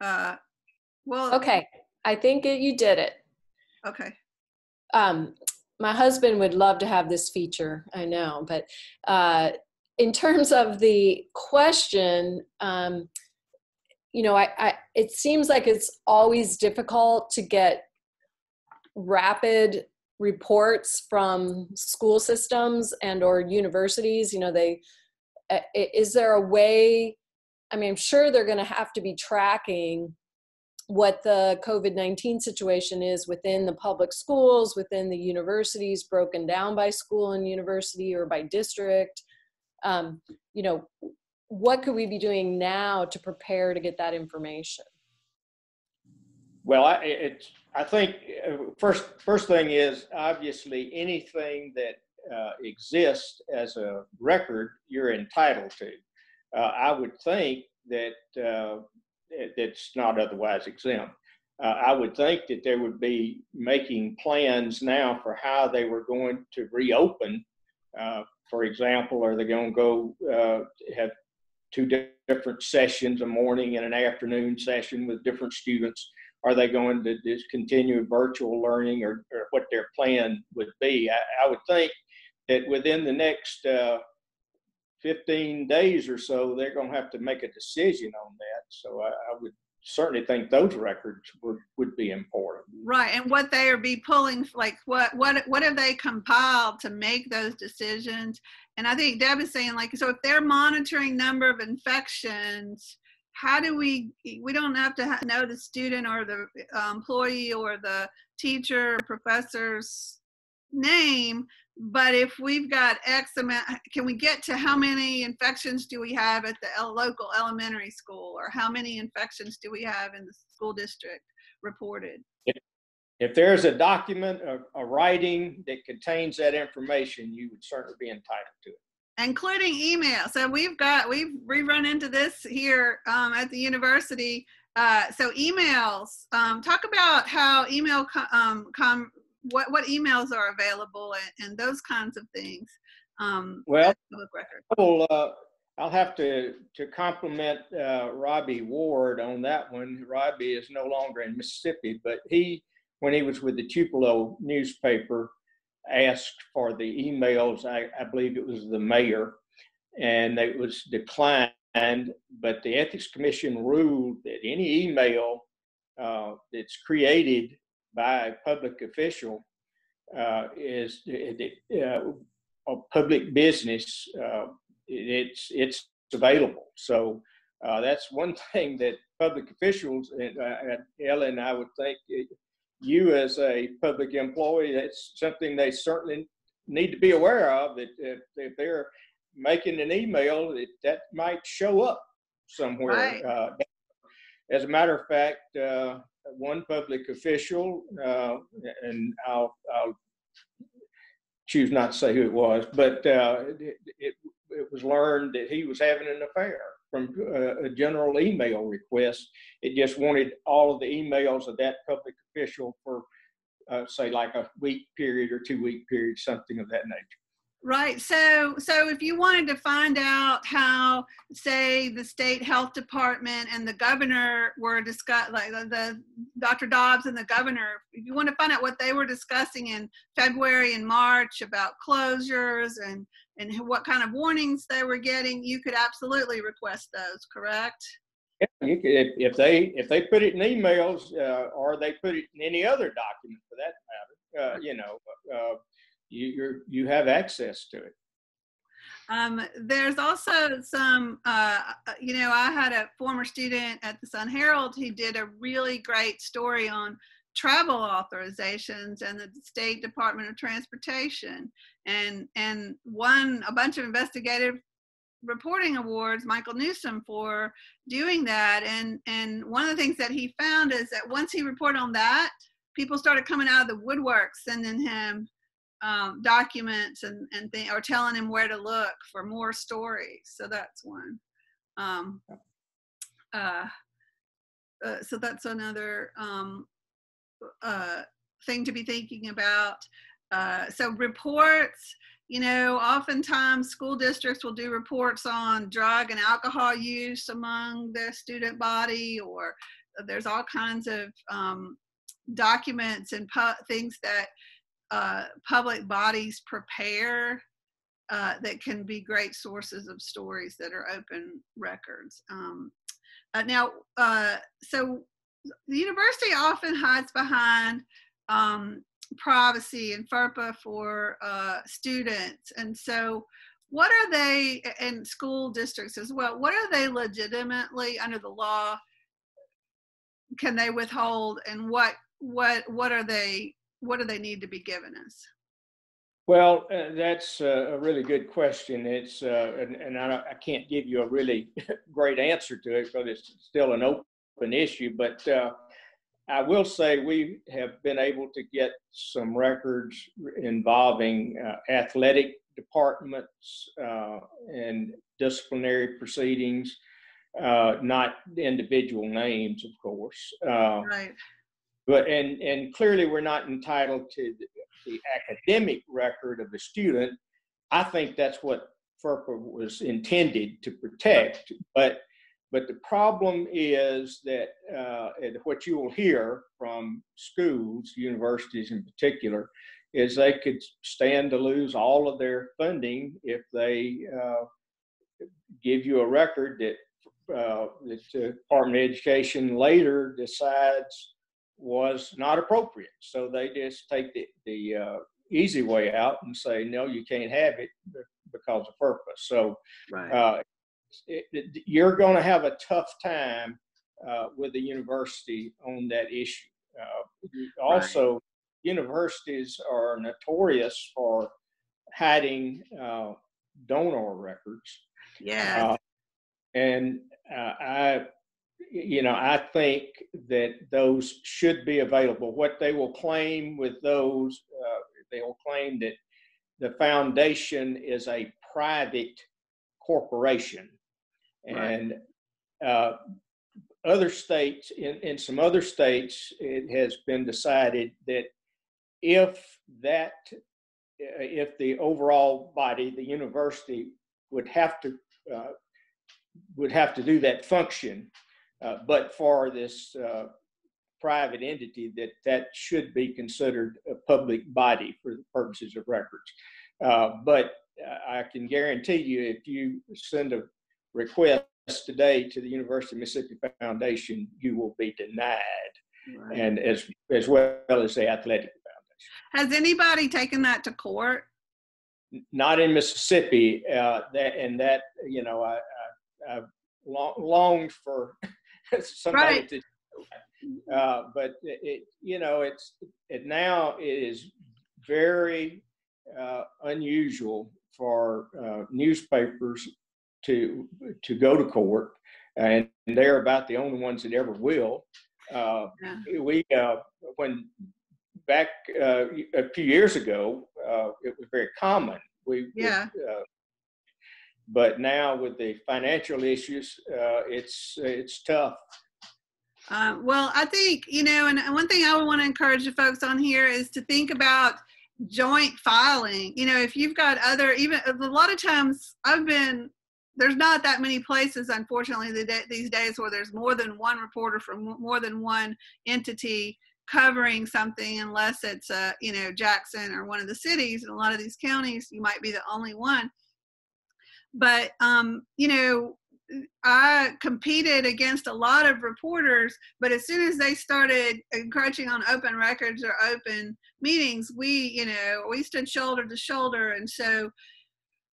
uh, well,
Okay, I think it- you did it.
okay.
Um, my husband would love to have this feature, I know, but uh, in terms of the question, um, you know, I, I it seems like it's always difficult to get rapid reports from school systems and or universities. You know, they uh, is there a way? I mean, I'm sure they're going to have to be tracking what the COVID 19 situation is within the public schools, within the universities, broken down by school and university or by district. Um, you know, what could we be doing now to prepare to get that information?
Well, I, it's, I think uh, first, first thing is obviously anything that uh, exists as a record, you're entitled to. Uh, I would think that uh, that's not otherwise exempt. Uh, I would think that they would be making plans now for how they were going to reopen. For example, are they going to go have two different sessions, a morning and an afternoon session with different students? Are they going to discontinue virtual learning or, or what their plan would be? I, I, would think that within the next uh, 15 days or so, they're going to have to make a decision on that. So I, I would certainly think those records would, would be important.
Right, and what they are be pulling, like what what what have they compiled to make those decisions? And I think Deb is saying, like, so if they're monitoring number of infections, how do we? We don't have to know the student or the uh, employee or the teacher, or professor's name, but if we've got X amount, can we get to how many infections do we have at the local elementary school or how many infections do we have in the school district reported?
If there's a document, a, a writing that contains that information, you would certainly be entitled to it
including email. So we've got we've we run into this here um, at the university. Uh, so emails. Um, talk about how email um, com what what emails are available and, and those kinds of things. Um,
well, I'll, uh, I'll have to to compliment uh, Robbie Ward on that one. Robbie is no longer in Mississippi, but he, when he was with the Tupelo newspaper, asked for the emails. I, I believe it was the mayor, and it was declined. But the ethics commission ruled that any email uh, that's created by a public official uh, is uh, a public business. Uh, it's it's available. So uh, that's one [LAUGHS] thing that public officials and uh, Ellen, I would think you as a public employee, that's something they certainly need to be aware of. That if, if they're making an email, that that might show up somewhere.
Right.
Uh, as a matter of fact, uh, one public official, uh, and I'll, I'll, choose not to say who it was, but uh, it, it, it, was learned that he was having an affair from uh, a general email request. It just wanted all of the emails of that public official for, uh, say, like a week period or two week period, something of that nature.
Right. So, so if you wanted to find out how, say, the state health department and the governor were discuss, like the, the Dr. Dobbs and the governor, if you want to find out what they were discussing in February and March about closures and and what kind of warnings they were getting, you could absolutely request those. Correct.
Yeah, you could, if, if they if they put it in emails uh, or they put it in any other document for that matter, uh, you know. Uh, you you have access to it.
Um, there's also some, uh, you know, I had a former student at the Sun Herald who did a really great story on travel authorizations and the State Department of Transportation, and and won a bunch of investigative reporting awards michael newsom for doing that and and one of the things that he found is that once he reported on that people started coming out of the woodwork sending him um, documents and, and th- or telling him where to look for more stories. So that's one. Um, uh, uh, so that's another um, uh, thing to be thinking about. Uh, so reports, you know, oftentimes school districts will do reports on drug and alcohol use among the student body, or there's all kinds of um, documents and things that uh, public bodies prepare uh, that can be great sources of stories that are open records. Um, uh, now, uh, so the university often hides behind um, privacy and FERPA for uh, students. And so what are they, and school districts as well, what are they legitimately under the law can they withhold and what what what are they what do they need to be giving us
Well, uh, that's uh, a really good question. It's, uh, and, and I, I can't give you a really [LAUGHS] great answer to it because it's still an open issue. But uh, I will say we have been able to get some records involving uh, athletic departments uh, and disciplinary proceedings, uh, not individual names, of course. Uh,
right
but and and clearly we're not entitled to the, the academic record of the student. I think that's what FERPA was intended to protect. But but the problem is that uh, what you will hear from schools, universities in particular, is they could stand to lose all of their funding if they uh, give you a record that uh, that the Department of Education later decides was not appropriate. So they just take the, the uh, easy way out and say, no, you can't have it because of FERPA. So
right
uh, it, it, you're going to have a tough time uh, with the university on that issue. Uh, also, universities are notorious for hiding uh, donor records.
yeah
Uh, and uh, I, you know, I think that those should be available. What they will claim with those, uh, they will claim that the foundation is a private corporation.
Right.
And uh, other states, in, in some other states, it has been decided that if that, uh, if the overall body, the university, would have to uh, would have to do that function, uh, but for this uh, private entity, that that should be considered a public body for the purposes of records. Uh, but uh, I can guarantee you, if you send a request today to the University of Mississippi Foundation, you will be denied,
right.
and as as well as the athletic Foundation.
has anybody taken that to court
not in Mississippi. Uh, that and that, you know, I, I, I've long, longed for [LAUGHS] somebody
Right.
to. Uh, but it, you know, it's it now it is very uh, unusual for uh, newspapers to to go to court, and they're about the only ones that ever will. Uh,
Yeah.
we uh, when back uh, a few years ago, uh, it was very common. We would,
Yeah.
uh, but now with the financial issues, uh, it's it's tough.
Uh, well, I think, you know, and one thing I would want to encourage the folks on here is to think about joint filing. You know, if you've got other, even a lot of times I've been, there's not that many places, unfortunately, these days where there's more than one reporter from more than one entity covering something, unless it's, uh, you know, Jackson or one of the cities. In a lot of these counties, you might be the only one. But, um, you know, I competed against a lot of reporters, but as soon as they started encroaching on open records or open meetings, we, you know, we stood shoulder to shoulder. And so,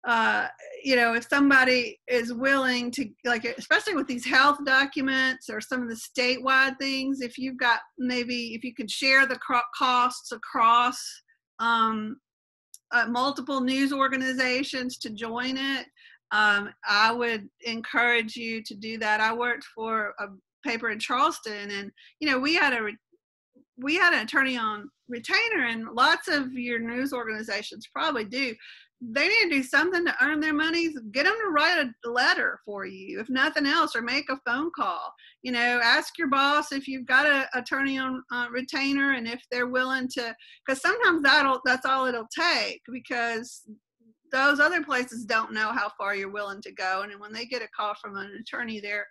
uh, you know, if somebody is willing to, like, especially with these health documents or some of the statewide things, if you've got maybe, if you could share the costs across um, uh, multiple news organizations to join it, um, I would encourage you to do that. I worked for a paper in Charleston, and you know we had a we had an attorney on retainer, and lots of your news organizations probably do. They need to do something to earn their monies. Get them to write a letter for you, if nothing else, or make a phone call. You know, ask your boss if you've got an attorney on uh, retainer, and if they're willing to, because sometimes that'll that's all it'll take. Because those other places don't know how far you're willing to go and when they get a call from an attorney there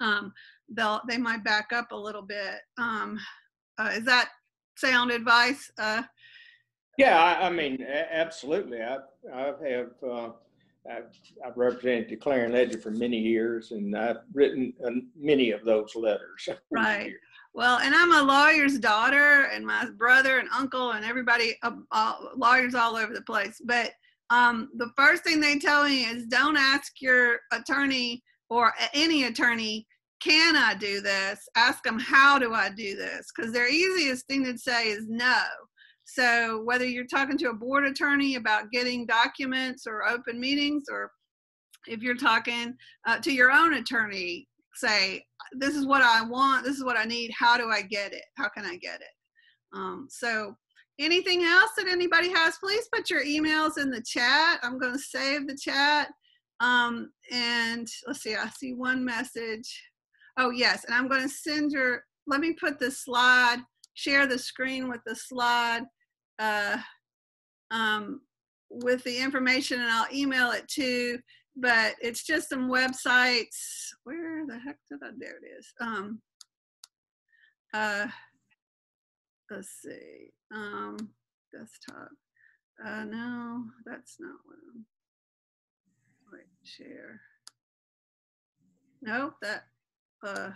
um, they'll they might back up a little bit um, uh, is that sound advice uh,
Yeah, I, I mean, absolutely. I, I have, uh, I've, I've represented the Clarion Ledger for many years, and I've written uh, many of those letters. [LAUGHS]
Right. well and i'm a lawyer's daughter and my brother and uncle and everybody uh, uh, lawyers all over the place but um, the first thing they tell me is don't ask your attorney or any attorney can I do this? Ask them, how do I do this? Because their easiest thing to say is no. So whether you're talking to a board attorney about getting documents or open meetings, or if you're talking uh, to your own attorney, say, this is what I want, this is what I need, how do I get it? How can I get it? Um, so anything else that anybody has, please put your emails in the chat. I'm going to save the chat. Um, and let's see, I see one message. Oh, yes. And I'm going to send your, let me put the slide, share the screen with the slide uh, um, with the information and I'll email it too. But it's just some websites. Where the heck did I? There it is. Um, uh, let's see. Um, desktop. Uh, no, that's not what I'm. Wait, share. Nope, that. Uh,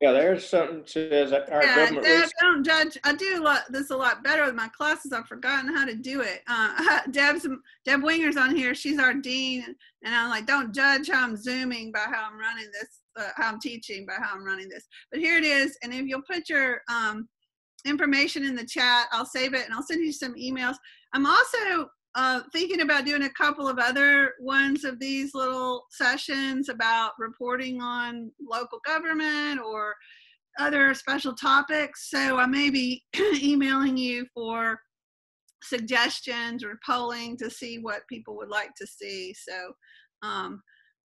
Yeah, there's something says our
yeah,
government.
Don't judge. I do a lot, this a lot better with my classes. I've forgotten how to do it. Uh, [LAUGHS] Deb's Deb Wenger's on here. She's our dean, and I'm like, don't judge how I'm zooming by how I'm running this, uh, how I'm teaching by how I'm running this. But here it is, and if you'll put your um, information in the chat, I'll save it and I'll send you some emails. I'm also uh, thinking about doing a couple of other ones of these little sessions about reporting on local government or other special topics. So I may be [CLEARS THROAT] emailing you for suggestions or polling to see what people would like to see. So, um,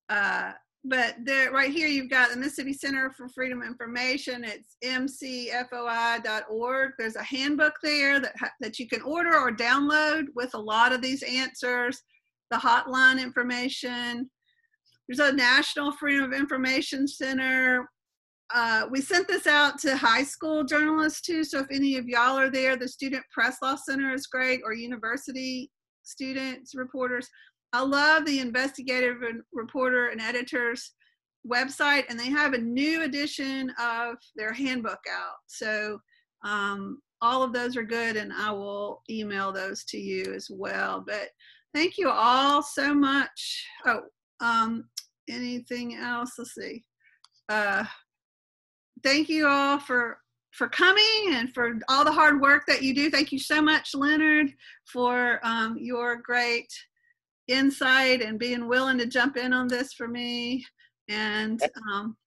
uh, but right here, you've got the Mississippi Center for Freedom of Information. It's mcfoi.org. There's a handbook there that ha- that you can order or download with a lot of these answers. The hotline information. There's a National Freedom of Information Center uh, we sent this out to high school journalists too. So if any of y'all are there, the Student Press Law Center is great, or university students, reporters. I love the investigative reporter and editors website, and they have a new edition of their handbook out. So um, all of those are good, and I will email those to you as well. But thank you all so much. Oh, um, anything else? Let's see. Uh, thank you all for for coming and for all the hard work that you do. Thank you so much, Leonard, for um, your great insight and being willing to jump in on this for me. And um,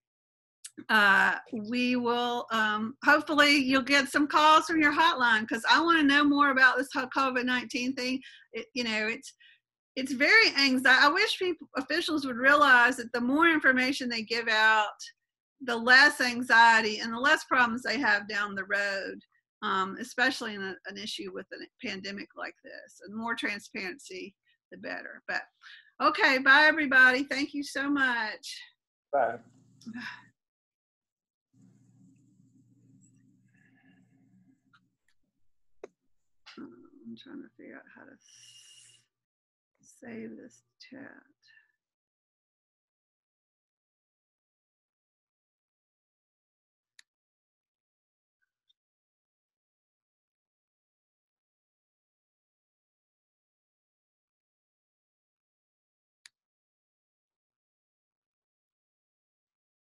uh, we will um, hopefully you'll get some calls from your hotline because I want to know more about this whole COVID nineteen thing. It, you know, it's it's very anxiety. I wish people officials would realize that the more information they give out, the less anxiety and the less problems they have down the road, um, especially in a, an issue with a pandemic like this. And more transparency, the better. But okay, bye everybody. Thank you so much.
Bye.
I'm trying to figure out how to save this chat.